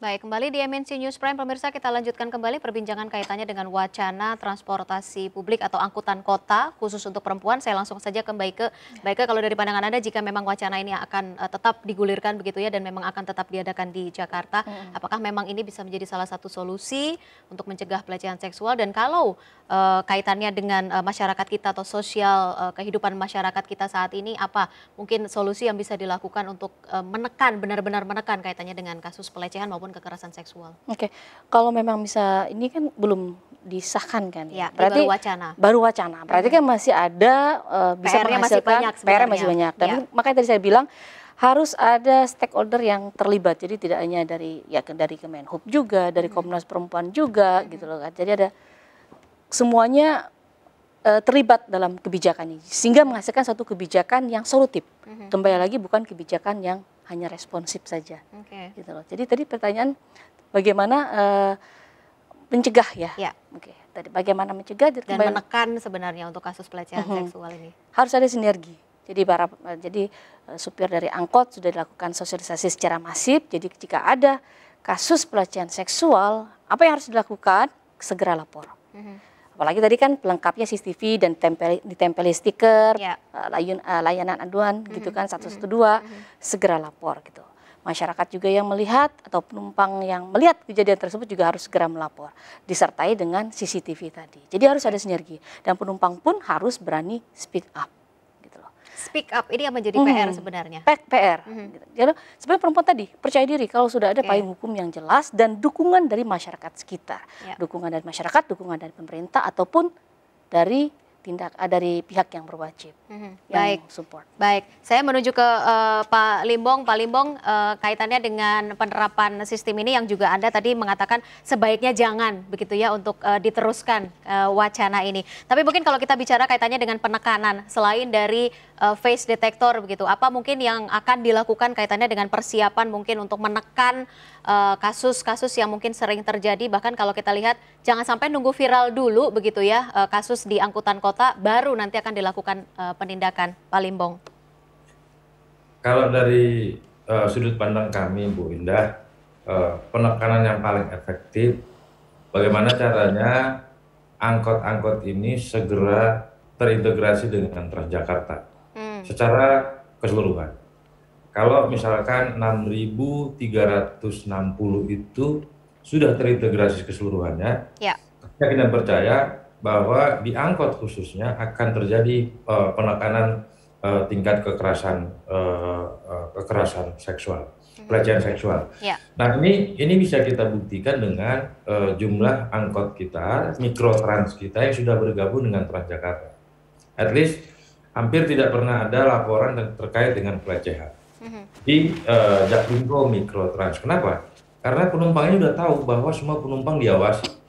Baik, kembali di MNC News Prime, pemirsa kita lanjutkan kembali perbincangan kaitannya dengan wacana transportasi publik atau angkutan kota khusus untuk perempuan. Saya langsung saja ke Baike. Baike, kalau dari pandangan Anda, jika memang wacana ini akan uh, tetap digulirkan begitu ya dan memang akan tetap diadakan di Jakarta, hmm. apakah memang ini bisa menjadi salah satu solusi untuk mencegah pelecehan seksual? Dan kalau uh, kaitannya dengan uh, masyarakat kita atau sosial uh, kehidupan masyarakat kita saat ini, apa mungkin solusi yang bisa dilakukan untuk uh, menekan, benar-benar menekan kaitannya dengan kasus pelecehan maupun maupun kekerasan seksual. Oke, kalau memang bisa ini kan belum disahkan kan ya? Berarti baru wacana. Baru wacana. Berarti kan masih ada uh, bisa PR menghasilkan masih banyak PR masih banyak. Dan ya. makanya tadi saya bilang harus ada stakeholder yang terlibat. Jadi tidak hanya dari ya dari Kemenhub juga, dari. Komnas Perempuan juga hmm. gitu loh kan. Jadi ada semuanya uh, terlibat dalam kebijakan ini sehingga menghasilkan satu kebijakan yang solutif. Hmm. Kembali lagi bukan kebijakan yang hanya responsif saja. Okay. Gitu loh. Jadi tadi pertanyaan bagaimana uh, mencegah ya? ya. Oke. Okay. Tadi bagaimana mencegah dan kembali, menekan sebenarnya untuk kasus pelecehan uh -huh. seksual ini. Harus ada sinergi. Jadi para uh, jadi uh, supir dari angkot sudah dilakukan sosialisasi secara masif. Jadi jika ada kasus pelecehan seksual, apa yang harus dilakukan? Segera lapor. Uh -huh apalagi tadi kan pelengkapnya CCTV dan tempel, ditempeli stiker ya. uh, layun, uh, layanan aduan mm -hmm. gitu kan 112 mm -hmm. segera lapor gitu masyarakat juga yang melihat atau penumpang yang melihat kejadian tersebut juga harus segera melapor disertai dengan CCTV tadi jadi harus ada sinergi dan penumpang pun harus berani speak up speak up ini yang menjadi hmm. PR sebenarnya. PR. Hmm. Jadi sebenarnya perempuan tadi percaya diri kalau sudah ada okay. payung hukum yang jelas dan dukungan dari masyarakat sekitar, ya. dukungan dari masyarakat, dukungan dari pemerintah ataupun dari tindak uh, dari pihak yang berwajib mm-hmm. yang baik support. Baik, saya menuju ke uh, Pak Limbong. Pak Limbong uh, kaitannya dengan penerapan sistem ini yang juga anda tadi mengatakan sebaiknya jangan begitu ya untuk uh, diteruskan uh, wacana ini. Tapi mungkin kalau kita bicara kaitannya dengan penekanan selain dari uh, face detector begitu, apa mungkin yang akan dilakukan kaitannya dengan persiapan mungkin untuk menekan kasus-kasus uh, yang mungkin sering terjadi bahkan kalau kita lihat jangan sampai nunggu viral dulu begitu ya uh, kasus di angkutan kota kota baru nanti akan dilakukan uh, penindakan Pak Limbong? Kalau dari uh, sudut pandang kami Bu Indah, uh, penekanan yang paling efektif bagaimana caranya angkot-angkot ini segera terintegrasi dengan Transjakarta hmm. secara keseluruhan. Kalau misalkan 6.360 itu sudah terintegrasi keseluruhannya, ya. kita percaya bahwa di angkot khususnya akan terjadi uh, penekanan uh, tingkat kekerasan uh, uh, kekerasan seksual, hmm. pelecehan seksual. Ya. Nah ini ini bisa kita buktikan dengan uh, jumlah angkot kita, mikrotrans kita yang sudah bergabung dengan Transjakarta. At least hampir tidak pernah ada laporan terkait dengan pelecehan hmm. di uh, Jaklingko Mikrotrans. Kenapa? Karena penumpangnya sudah tahu bahwa semua penumpang diawasi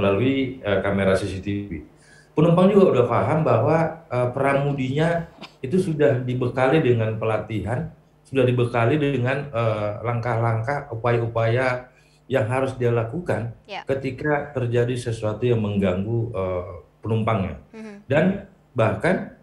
melalui uh, kamera CCTV. Penumpang juga udah paham bahwa uh, pramudinya itu sudah dibekali dengan pelatihan, sudah dibekali dengan eh, langkah-langkah, uh, upaya-upaya yang harus dia lakukan yeah. ketika terjadi sesuatu yang mengganggu uh, penumpangnya. Mm -hmm. Dan bahkan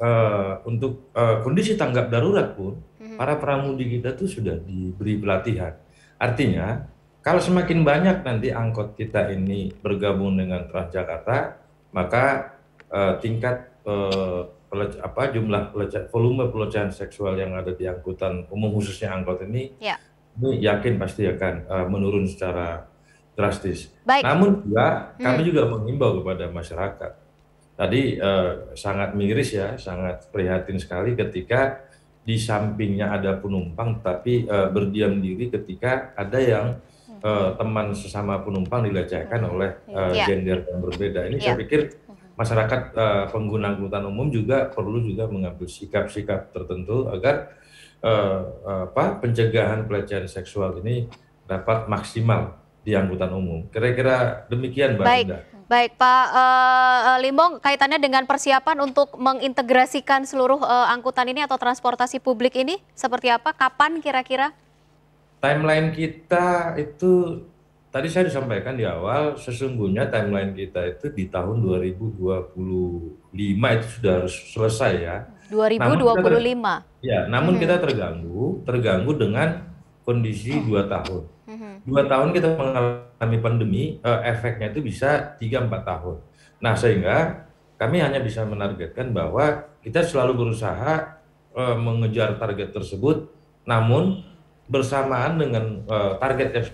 uh, untuk uh, kondisi tanggap darurat pun, mm -hmm. para pramudi kita tuh sudah diberi pelatihan. Artinya kalau semakin banyak nanti angkot kita ini bergabung dengan Transjakarta, maka uh, tingkat uh, apa jumlah pelecehan, volume pelecehan seksual yang ada di angkutan umum khususnya angkot ini, ya. ini yakin pasti akan uh, menurun secara drastis. Baik. Namun juga hmm. kami juga mengimbau kepada masyarakat. Tadi uh, sangat miris ya, sangat prihatin sekali ketika di sampingnya ada penumpang, tapi uh, berdiam diri ketika ada yang uh, teman sesama penumpang dilecehkan hmm. oleh uh, yeah. gender yang berbeda. Ini yeah. saya pikir masyarakat uh, pengguna angkutan umum juga perlu juga mengambil sikap-sikap tertentu agar uh, apa pencegahan pelecehan seksual ini dapat maksimal di angkutan umum. Kira-kira demikian, Mbak Baik. Baik, Pak uh, Limbong, kaitannya dengan persiapan untuk mengintegrasikan seluruh uh, angkutan ini atau transportasi publik ini seperti apa? Kapan kira-kira? Timeline kita itu tadi saya disampaikan di awal sesungguhnya timeline kita itu di tahun 2025 itu sudah harus selesai ya. 2025. Namun kita, ya, namun hmm. kita terganggu, terganggu dengan kondisi dua tahun. Hmm. dua tahun kita mengalami pandemi, uh, efeknya itu bisa 3-4 tahun. Nah, sehingga kami hanya bisa menargetkan bahwa kita selalu berusaha uh, mengejar target tersebut, namun bersamaan dengan uh, target yang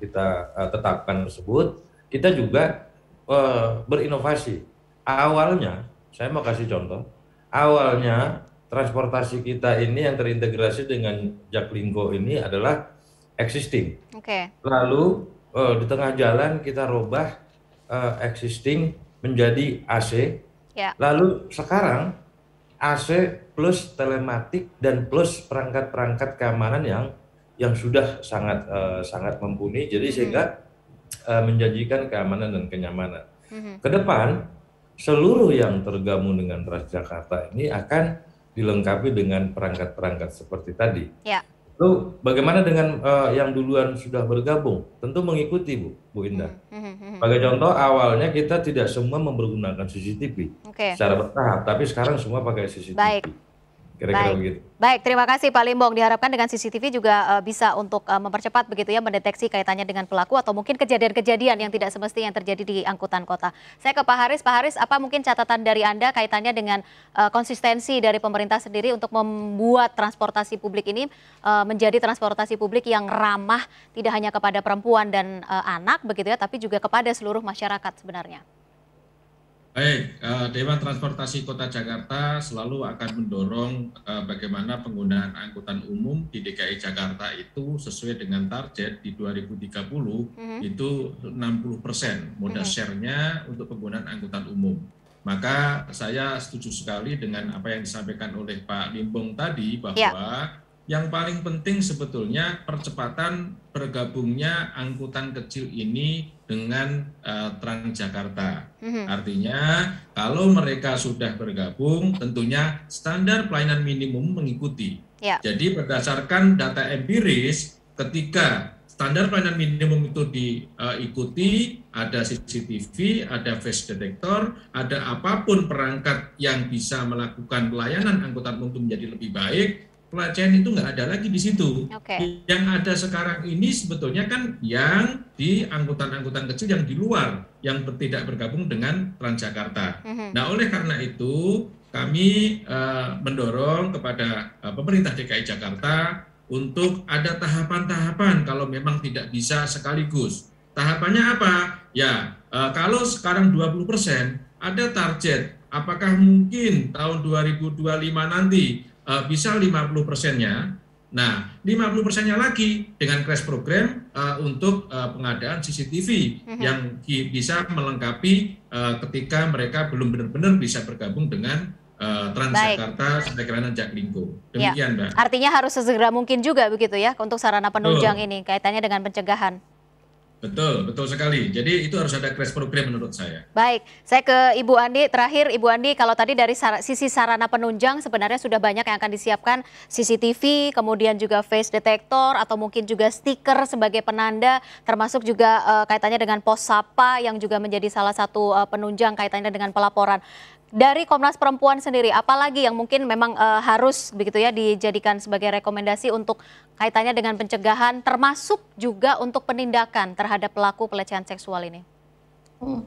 kita uh, tetapkan tersebut, kita juga uh, berinovasi. Awalnya, saya mau kasih contoh, awalnya transportasi kita ini yang terintegrasi dengan Jaklingko ini adalah existing. Oke. Okay. Lalu uh, di tengah jalan kita rubah uh, existing menjadi AC. Ya. Lalu sekarang AC plus telematik dan plus perangkat-perangkat keamanan yang yang sudah sangat uh, sangat mumpuni jadi hmm. sehingga uh, menjanjikan keamanan dan kenyamanan. Hmm. Ke depan seluruh yang tergabung dengan Transjakarta ini akan dilengkapi dengan perangkat-perangkat seperti tadi. Ya. Lalu bagaimana dengan uh, yang duluan sudah bergabung? Tentu mengikuti Bu, Bu Indah. Hmm, hmm, hmm. Sebagai contoh awalnya kita tidak semua mempergunakan CCTV okay. secara bertahap, tapi sekarang semua pakai CCTV. Baik. Kira-kira Baik. begitu. Baik, terima kasih Pak Limbong. Diharapkan dengan CCTV juga uh, bisa untuk uh, mempercepat begitu ya mendeteksi kaitannya dengan pelaku atau mungkin kejadian-kejadian yang tidak semestinya yang terjadi di angkutan kota. Saya ke Pak Haris. Pak Haris, apa mungkin catatan dari Anda kaitannya dengan uh, konsistensi dari pemerintah sendiri untuk membuat transportasi publik ini uh, menjadi transportasi publik yang ramah tidak hanya kepada perempuan dan uh, anak begitu ya, tapi juga kepada seluruh masyarakat sebenarnya? Baik, eh, Dewan Transportasi Kota Jakarta selalu akan mendorong eh, bagaimana penggunaan angkutan umum di DKI Jakarta itu sesuai dengan target di 2030 mm-hmm. itu 60 persen modal mm-hmm. share-nya untuk penggunaan angkutan umum. Maka saya setuju sekali dengan apa yang disampaikan oleh Pak Limbong tadi bahwa yeah yang paling penting sebetulnya percepatan bergabungnya angkutan kecil ini dengan uh, Transjakarta. Mm-hmm. Artinya kalau mereka sudah bergabung, tentunya standar pelayanan minimum mengikuti. Yeah. Jadi berdasarkan data empiris, ketika standar pelayanan minimum itu diikuti, ada CCTV, ada face detector, ada apa pun perangkat yang bisa melakukan pelayanan angkutan umum menjadi lebih baik, pelecehan itu nggak ada lagi di situ. Okay. Yang ada sekarang ini sebetulnya kan yang di angkutan-angkutan kecil yang di luar, yang tidak bergabung dengan Transjakarta. Mm -hmm. Nah, oleh karena itu kami uh, mendorong kepada uh, pemerintah DKI Jakarta untuk ada tahapan-tahapan kalau memang tidak bisa sekaligus. Tahapannya apa? Ya, uh, kalau sekarang 20% ada target, apakah mungkin tahun 2025 nanti uh, bisa 50 persennya. Nah, 50 persennya lagi dengan crash program uh, untuk uh, pengadaan CCTV uh-huh. Mhm. yang bisa melengkapi uh, ketika mereka belum benar-benar bisa bergabung dengan uh, Transjakarta layanan Jaklingko. Ya. Demikian, ya. Mbak. Artinya harus sesegera mungkin juga begitu ya untuk sarana penunjang oh. ini kaitannya dengan pencegahan. Betul, betul sekali. Jadi itu harus ada crash program menurut saya. Baik, saya ke Ibu Andi. Terakhir, Ibu Andi, kalau tadi dari sar sisi sarana penunjang sebenarnya sudah banyak yang akan disiapkan CCTV, kemudian juga face detector atau mungkin juga stiker sebagai penanda, termasuk juga uh, kaitannya dengan pos sapa yang juga menjadi salah satu uh, penunjang kaitannya dengan pelaporan dari Komnas Perempuan sendiri, apalagi yang mungkin memang uh, harus begitu ya dijadikan sebagai rekomendasi untuk kaitannya dengan pencegahan, termasuk juga untuk penindakan terhadap pelaku pelecehan seksual ini? Hmm.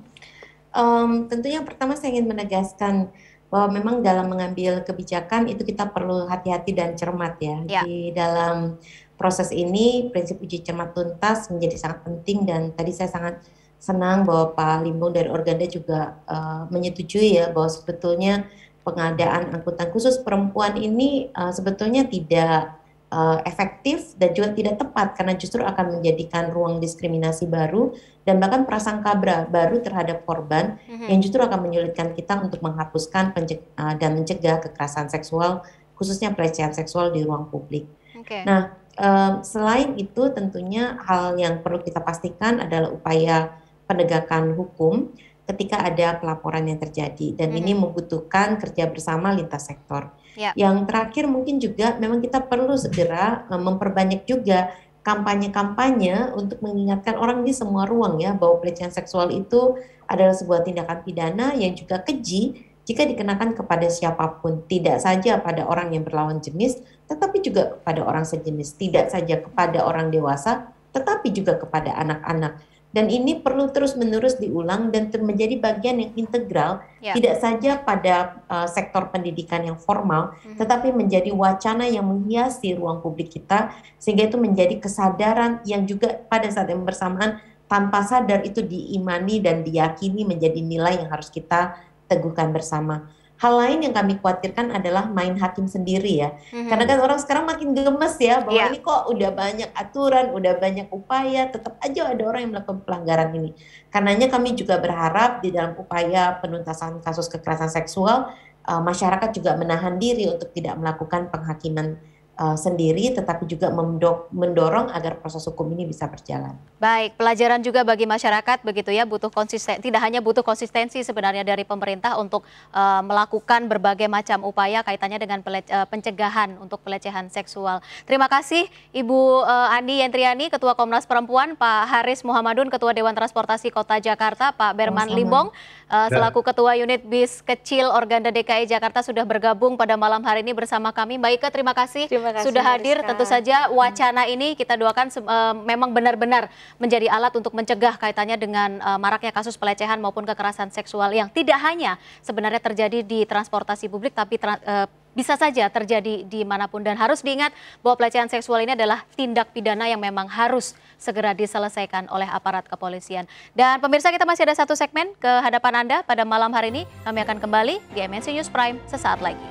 Um, tentunya pertama saya ingin menegaskan bahwa memang dalam mengambil kebijakan itu kita perlu hati-hati dan cermat ya. ya. Di dalam proses ini prinsip uji cermat tuntas menjadi sangat penting dan tadi saya sangat senang bahwa Pak Limbong dari Organda juga uh, menyetujui ya bahwa sebetulnya pengadaan angkutan khusus perempuan ini uh, sebetulnya tidak uh, efektif dan juga tidak tepat karena justru akan menjadikan ruang diskriminasi baru dan bahkan prasangka baru terhadap korban mm-hmm. yang justru akan menyulitkan kita untuk menghapuskan uh, dan mencegah kekerasan seksual khususnya pelecehan seksual di ruang publik. Okay. Nah, uh, selain itu tentunya hal yang perlu kita pastikan adalah upaya penegakan hukum ketika ada pelaporan yang terjadi dan hmm. ini membutuhkan kerja bersama lintas sektor. Ya. Yang terakhir mungkin juga memang kita perlu segera uh, memperbanyak juga kampanye-kampanye untuk mengingatkan orang di semua ruang ya bahwa pelecehan seksual itu adalah sebuah tindakan pidana yang juga keji jika dikenakan kepada siapa pun, tidak saja pada orang yang berlawan jenis, tetapi juga pada orang sejenis, tidak saja kepada orang dewasa, tetapi juga kepada anak-anak. Dan ini perlu terus-menerus diulang dan menjadi bagian yang integral, ya. tidak saja pada uh, sektor pendidikan yang formal, hmm. tetapi menjadi wacana yang menghiasi ruang publik kita, sehingga itu menjadi kesadaran yang juga pada saat yang bersamaan tanpa sadar itu diimani dan diyakini menjadi nilai yang harus kita teguhkan bersama. Hal lain yang kami khawatirkan adalah main hakim sendiri ya. Mm-hmm. Karena kan orang sekarang makin gemes ya bahwa yeah. ini kok udah banyak aturan, udah banyak upaya, tetap aja ada orang yang melakukan pelanggaran ini. Karenanya kami juga berharap di dalam upaya penuntasan kasus kekerasan seksual uh, masyarakat juga menahan diri untuk tidak melakukan penghakiman uh, sendiri, tetapi juga mendorong agar proses hukum ini bisa berjalan. Baik, pelajaran juga bagi masyarakat begitu ya, butuh konsisten, tidak hanya butuh konsistensi sebenarnya dari pemerintah untuk uh, melakukan berbagai macam upaya kaitannya dengan uh, pencegahan untuk pelecehan seksual. Terima kasih Ibu uh, Andi Yentriani, Ketua Komnas Perempuan, Pak Haris Muhammadun, Ketua Dewan Transportasi Kota Jakarta, Pak Berman Sama. Limbong, uh, selaku Ketua Unit Bis Kecil Organda DKI Jakarta sudah bergabung pada malam hari ini bersama kami. Baik, terima kasih. Terima kasih, sudah hadir. Rizka. Tentu saja wacana ini kita doakan uh, memang benar-benar menjadi alat untuk mencegah kaitannya dengan uh, maraknya kasus pelecehan maupun kekerasan seksual yang tidak hanya sebenarnya terjadi di transportasi publik tapi uh, bisa saja terjadi di mana pun dan harus diingat bahwa pelecehan seksual ini adalah tindak pidana yang memang harus segera diselesaikan oleh aparat kepolisian. Dan pemirsa kita masih ada satu segmen ke hadapan Anda pada malam hari ini. Kami akan kembali di MNC News Prime sesaat lagi.